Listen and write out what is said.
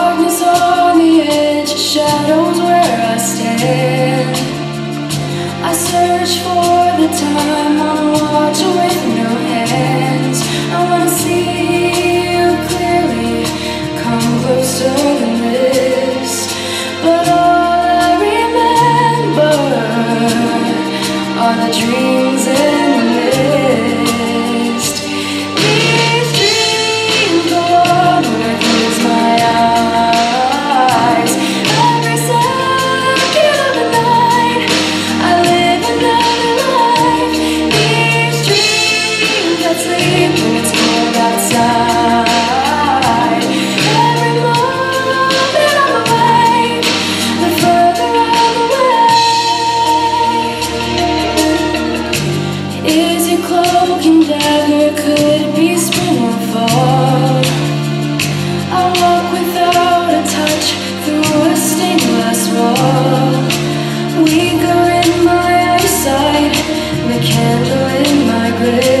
darkness on the edge, shadows where I stand. I search for the time on a watch with no hands. I wanna see you clearly, come closer than this. But all I remember are the dreams. day